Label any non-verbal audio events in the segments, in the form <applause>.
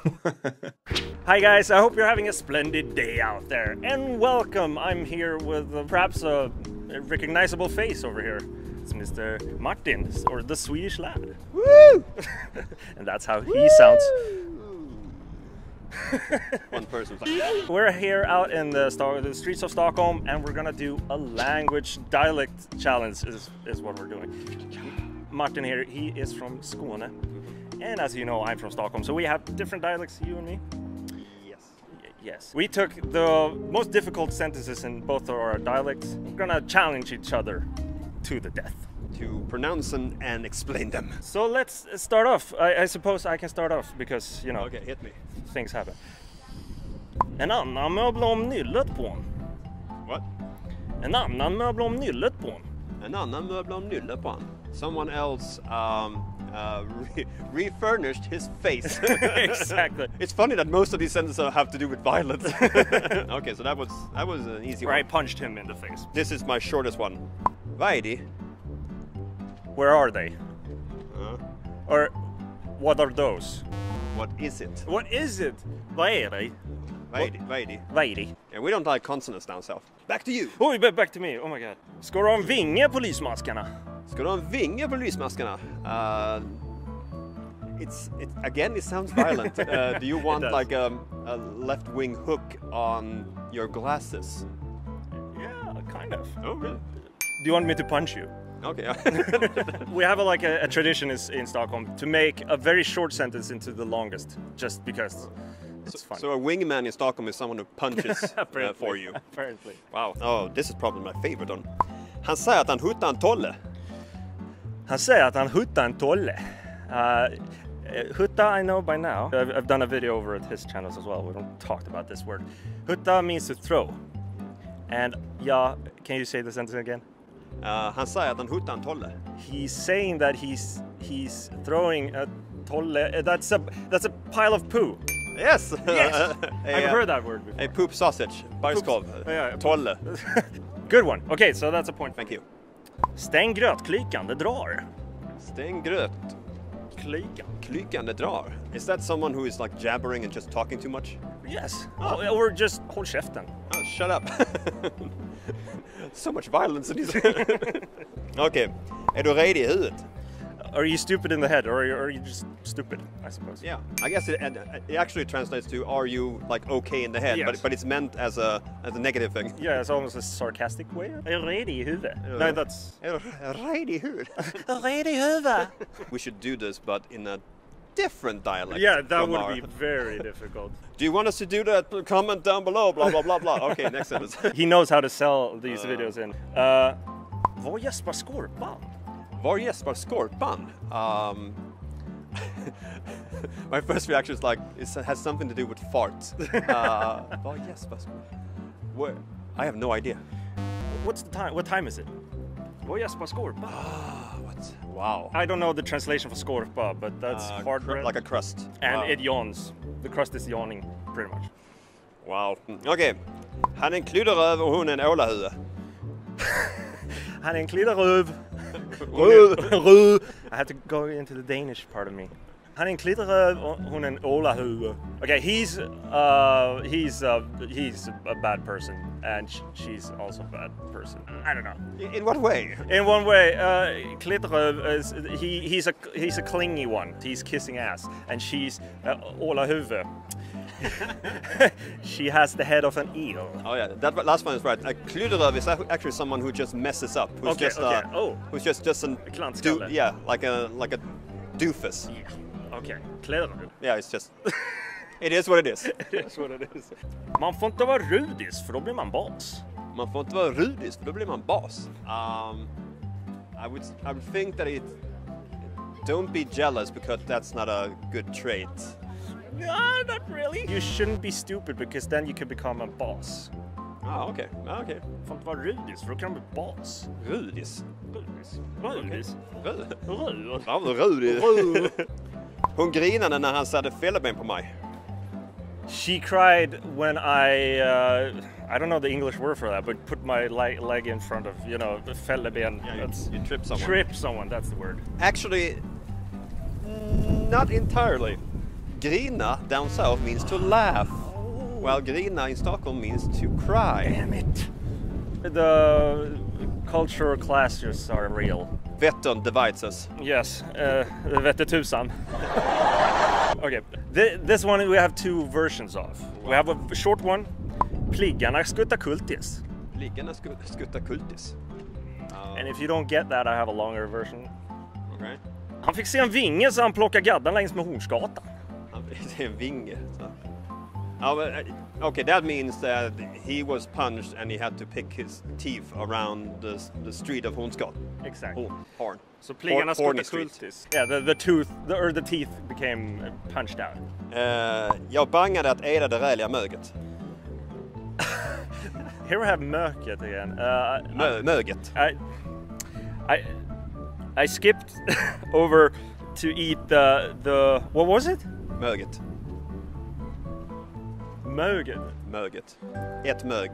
<laughs> Hi guys, I hope you're having a splendid day out there, and welcome. I'm here with uh, perhaps a, a recognizable face over here. It's Mr. Martin, or the Swedish lad. Woo! <laughs> and that's how he sounds. <laughs> One person's like, We're here out in the, Sto- the streets of Stockholm, and we're gonna do a language dialect challenge. Is is what we're doing. Martin here, he is from Skåne, and as you know, I'm from Stockholm, so we have different dialects, you and me. yes. Y- Yes. We took the most difficult sentences in both of our dialects. We're gonna challenge each other to the death. To pronounce and, and explain them. So let's start off. I, I suppose I can start off because, you know, Okay, hit me. things happen. En annan möbel om nyllet på en. What? En annan möbel om nyllet på en. En annan möbel om nylle på. Someone else um, uh, re- refurnished his face. <laughs> exactly. It's funny that most of these sentences have to do with violence. <laughs> okay, so that was that was an easy Where I punched him in the face. This is my shortest one. Vaidi. Where are they? Uh, Or what are those? what is it? What is it? Det? Vaidi. Vaidi. Vad? Yeah, we don't like consonants down south. Back to you. Oj, ba- back to me. Oh my god. Ska du ha en vinge på lysmaskarna? Ska du ha en vinge på lysmaskarna? Uh, it's it, again. It sounds violent. <laughs> Uh, do you want like a, a left-wing hook on your glasses? Yeah, kind of. Oh, really? Do you want me to punch you? Okay. <laughs> <laughs> We have a, like a, a tradition is, in Stockholm to make a very short sentence into the longest, just because it's fun. so a wingman in Stockholm is someone who punches uh, for you. Apparently. Wow. Oh, this is probably my favorite one. Han säger att han huttar en tolle. Han säger att han huttar en tolle. Uh, hutta I know by now. I've, I've done a video over at his channels as well. We don't talked about this word. Hutta means to throw. And yeah, can you say the sentence again? Uh, han säger att han huttar en tolle. He's saying that he's he's throwing a tolle. uh, That's a that's a pile of poo. Yes! <laughs> Yes, <laughs> A, I've heard that word before. A poop sausage. Bajskorv. Poop. Tolle. <laughs> Good one. Okay, so that's a point. Thank you. Stäng grötklykan, det drar. Stäng gröt. Klykan. Klykande drar. Is that someone who is like jabbering and just talking too much? Yes. Oh, or just håll käften. Oh, shut up. <laughs> so much violence in these. <laughs> Okej. Är du redo i huvudet? Are you stupid in the head, or are you, are you just stupid? I suppose. Yeah. I guess it, and it actually translates to "Are you like okay in the head?" Yes. But but it's meant as a as a negative thing. Yeah, it's almost a sarcastic way. Är du redo i huvudet? No, that's... Är du redo i huvudet? <laughs> redo i huvudet? we should do this, but in a different dialect. Yeah, that would our- be very difficult. <laughs> Do you want us to do that? Comment down below. Blah blah blah blah. Okay, next sentence. <laughs> He knows how to sell these videos in. Uh, vad gäspar skorpan? Var gäspar skorpan? Um, <laughs> my first reaction is like it has something to do with farts. Uh, var gäspar skorpan? I have no idea. What's the time? What time is it? Vad gäspar skorpan? Ah, what? Wow. I don't know the translation for skorpa, but that's Uh, hard bread. like a crust. and wow. it yawns. The crust is yawning, pretty much. Wow. Okay. Han är en kludderöv och hon är en ålahuvud. Han är en klitterröv. <laughs> <laughs> <laughs> I had to go into the Danish part of me. Han är en klitterröv och hon är en. Okay, he's uh, he's uh, he's a bad person and she's also a bad person. I don't know. In what way? In one way, uh, is he he's a he's a clingy one. He's kissing ass, and she's uh, <laughs> she has the head of an eel. Oh yeah, that last one is right. A is actually someone who just messes up. Who's Okay, just okay. Uh, Oh. who's just just an klantskalle. yeah, like a like a doofus. Yeah. Okay, klitterröv. Yeah, it's just <laughs> it is what it is. <laughs> That's what it is. Man får inte vara rudis för då blir man bas. Man får inte vara rudis för då blir man bas. Um, I would I would think that it don't be jealous because that's not a good trait. No, not really. You shouldn't be stupid because then you can become a boss. Ah, okej. Ah, okej. Får inte vara rudis för då kan du bli bas. Rudis. Rudis. Rudis. Rud. Rud. <laughs> Ja, men rudis. Hon grinade när han satte fälleben på mig. She cried when I, uh, I don't know the English word for that, but put my leg, leg in front of, you know, the fälleben. Yeah, you- That's- you trip someone. Trip someone, that's the word. Actually, not entirely. grina down south means to laugh, while grina in Stockholm means to cry. Damn it. The cultural clashes are real. Vättern divides. Yes, uh, det vette tusan. okay, Th- this one we have two versions of. We have a short one, Pliggarna skuttar kultis. Liggarna sku- skuttar kultis. And if you don't get that I have a longer version. Okay. Han fick se en vinge så han plockade gaddan längs med Hornsgatan. Han- Det är en vinge. Så. Ja, men, eh, okay, that means that he was punched and he had to pick his teeth around the, the street of Hornsgatan. Exactly. Horn. Horn. So Horny skuttar Street. kultis. Yeah, the, the tooth, the, or the teeth became uh, punched out. Eh, jag bangade att Eda det räliga möget. <laughs> Here we have Mörket again. Uh, Mö, möget. I, I, I skipped <laughs> over to eat the the what was it? Möget. Möget. Möget. Ett mög.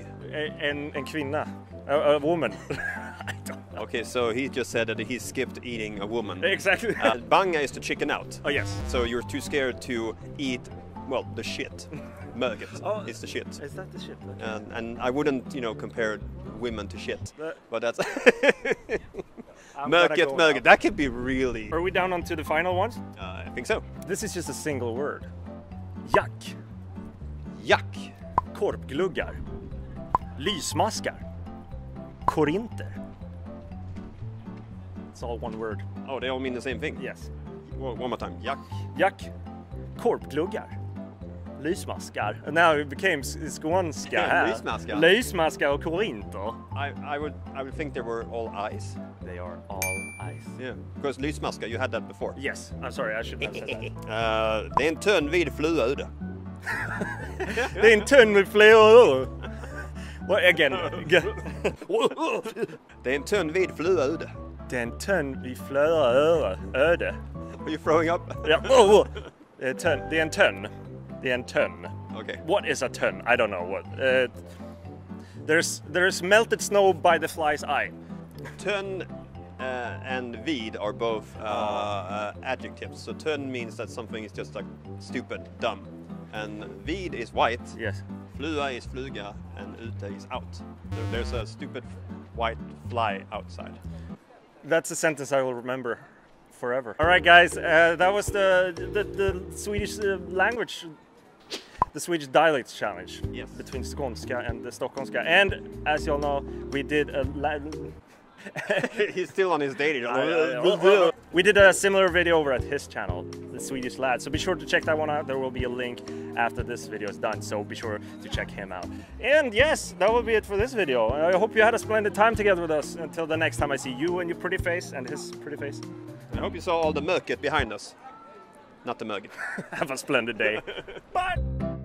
En, en kvinna. A, a woman. <laughs> I don't know. Okay, so he just said that he skipped eating a woman. Exactly. Uh, banga is to chicken out. oh yes. So you're too scared to eat, well, the shit. Möget <laughs> Oh. is the shit. Is that the shit? And, and I wouldn't, you know, compare women to shit. But- But that's <laughs> möget, möget. That could be really. Are we down onto the final ones? Uh, I think so. This is just a single word. Jack. Jack. Korpgluggar. Lysmaskar. Korinter. It's all one word. Oh, they all mean the same thing. Yes. One, more time. Jack. Jack. Korpgluggar. Lysmaskar. And now it became skånska här. Lysmaskar. Lysmaskar och korinter. I, I would I would think they were all eyes. They are all ice. Yeah. Because lysmaska, you had that before. Yes, I'm sorry, I should have said that. <laughs> Uh, det är en tunn vid fluöde. <laughs> Det är en tunn flera. What again? Det är en tunn vid fluöde. Det är en tunn vid flera öron. Öde. Are you throwing up? yeah. Oh, oh. Det är tunn. Det är en tunn. Det är en tunn. Okay. What is a tunn? I don't know what. Uh, there's there's melted snow by the fly's eye. Tunn uh, eh, and vid are both uh, adjectives. So tunn means that something is just like stupid, dumb. And vid is white. Yes. Flua is fluga and ute is out. So there's a stupid white fly outside. That's a sentence I will remember forever. All right, guys. Uh, that was the the, the Swedish uh, language, the Swedish dialect challenge Yes. between Skånska and the Stockholmska. And as y'all know, we did a. <laughs> He's still on his dating. we did a similar video over at his channel, the Swedish Lad. So be sure to check that one out. There will be a link after this video is done. So be sure to check him out. And yes, that will be it for this video. I hope you had a splendid time together with us. Until the next time I see you and your pretty face and his pretty face. I hope you saw all the möket behind us. Not the möget. <laughs> Have a splendid day. <laughs> Bye.